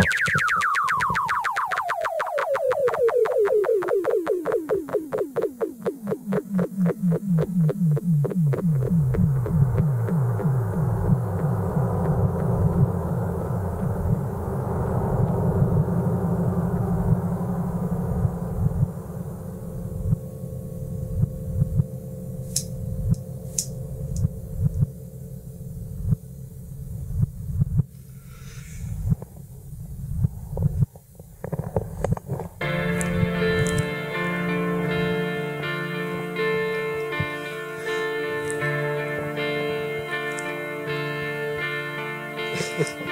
Oh. with me.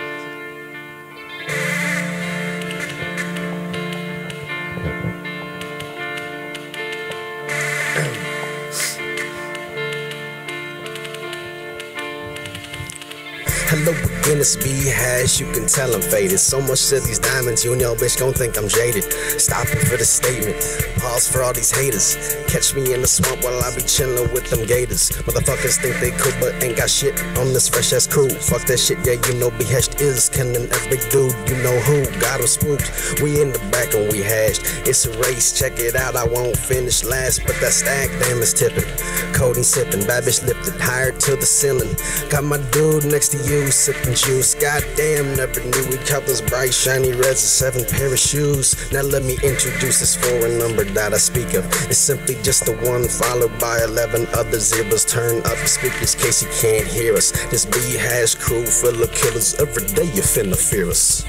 Hello again, it's B Hash. You can tell I'm faded. So much to these diamonds, you know, bitch, gon' think I'm jaded. Stopping for the statement. Pause for all these haters. Catch me in the swamp while I be chillin' with them gators. Motherfuckers think they cool, but ain't got shit on this fresh ass crew. Fuck that shit, yeah, you know, B Hash is killing every dude. You know who got 'em spooked. We in the back and we hashed. It's a race, check it out. I won't finish last, but that stack, damn, is tipping. Codeine sipping, bad lifted higher to the ceiling. Got my dude next to you, sipping juice. Goddamn, never knew each other's bright, shiny reds and seven pair of shoes. Now let me introduce this foreign number that I speak of. It's simply just the one, followed by 11 other zeros. Turn up the speakers, case you can't hear us. This B hash crew full of killers. Every day you finna fear us.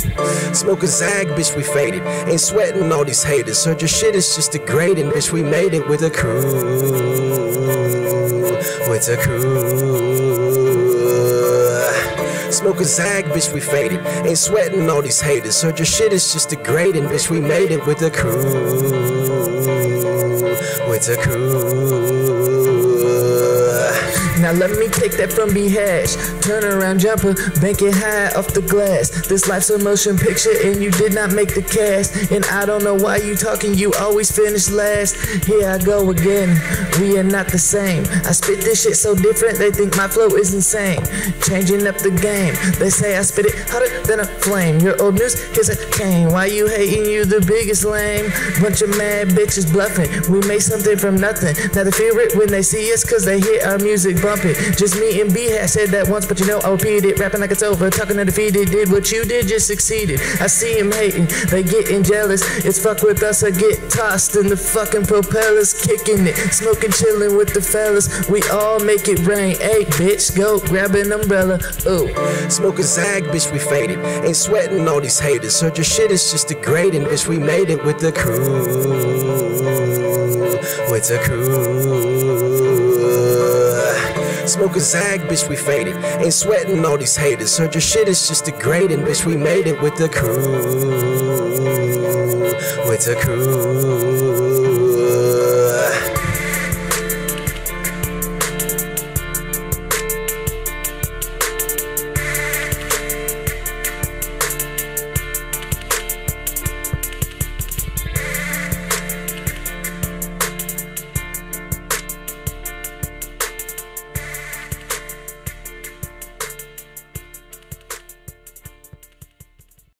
Smoke a zag, bitch, we faded. Ain't sweating all these haters. Heard your shit is just degrading, bitch. We made it with a crew. With a crew. Smoke a zag, bitch, we faded. Ain't sweating all these haters. Heard your shit is just degrading, bitch. We made it with a crew. With a crew. Now let me take that from B hash. Turn around, jumper, bank it high off the glass. This life's a motion picture, and you did not make the cast. And I don't know why you talking, you always finish last. Here I go again, we are not the same. I spit this shit so different, they think my flow is insane. Changing up the game, they say I spit it hotter than a flame. Your old news, here's a cane. Why you hating? You the biggest lame. Bunch of mad bitches bluffing. We made something from nothing. Now they fear it when they see us, cause they hear our music bumping. Just me and B had said that once, but you know I repeat it. Rapping like it's over, talking undefeated. Did what you did, just succeeded. I see him hating, they getting jealous. It's fuck with us, I get tossed in the fucking propellers, kicking it, smoking, chilling with the fellas. We all make it rain. Hey, bitch, go grab an umbrella. Ooh. Smoke a zag, bitch, we faded. Ain't sweating all these haters. Heard your shit is just degrading, bitch. We made it with the crew. With the crew. Smoke a zag, bitch, we faded. Ain't sweating all these haters. Heard your shit is just degrading, bitch. We made it with the crew. With the crew.